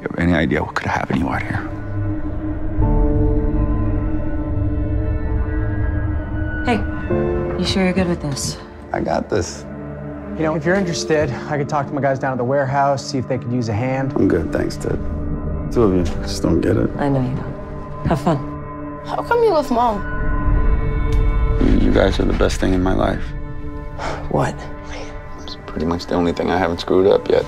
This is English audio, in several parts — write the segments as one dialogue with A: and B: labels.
A: You have any idea what could happen to you out here?
B: Hey, you sure you're good with this?
A: I got this.
C: You know, if you're interested, I could talk to my guys down at the warehouse, see if they could use a hand.
A: I'm good, thanks, Ted. Two of you just don't get it.
B: I know you don't. Have fun.
D: How come you left mom?
A: You, you guys are the best thing in my life.
C: What?
A: It's pretty much the only thing I haven't screwed up yet.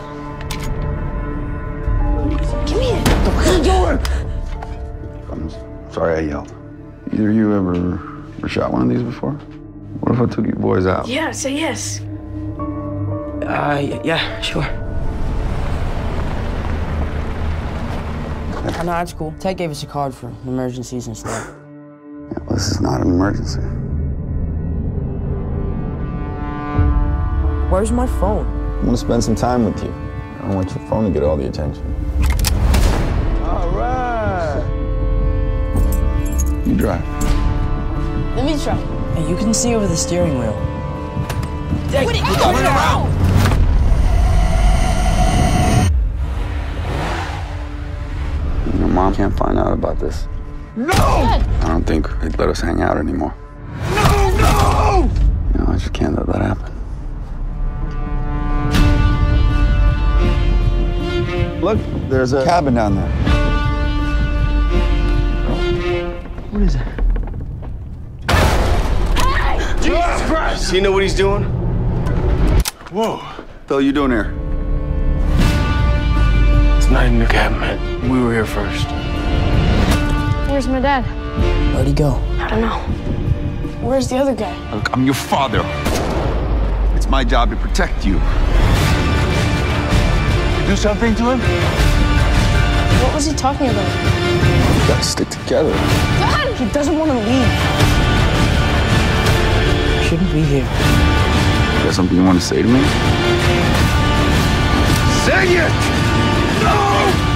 A: Sorry I yelled. Either of you ever, ever shot one of these before? What if I took you boys out?
D: Yeah, say yes.
E: Uh, yeah, sure. Oh, no, it's cool. Ted gave us a card for emergencies and stuff.
A: Yeah, well, this is not an emergency.
E: Where's my phone?
F: I want to spend some time with you. I don't want your phone to get all the attention.
A: You drive.
D: Let me try.
E: Hey, you can see over the steering wheel. Hey,
D: Wait,
E: we're
D: oh,
E: going
D: no.
E: around!
A: Your mom can't find out about this.
C: No!
A: I don't think they'd let us hang out anymore.
C: No! No!
A: You know, I just can't let that happen. Look, there's a cabin down there.
C: What is it?
G: Jesus Christ! Does he know what he's doing?
A: Whoa. What the hell you doing here?
G: It's not in the cabin, man. We were here first.
D: Where's my dad?
E: Where'd he go?
D: I don't know. Where's the other guy?
A: Look, I'm your father. It's my job to protect you.
G: Do something to him?
D: What was he talking about?
A: We gotta stick together.
D: Dad! He doesn't want to leave.
E: Shouldn't be here.
A: You got something you want to say to me?
G: Say it!
A: I'm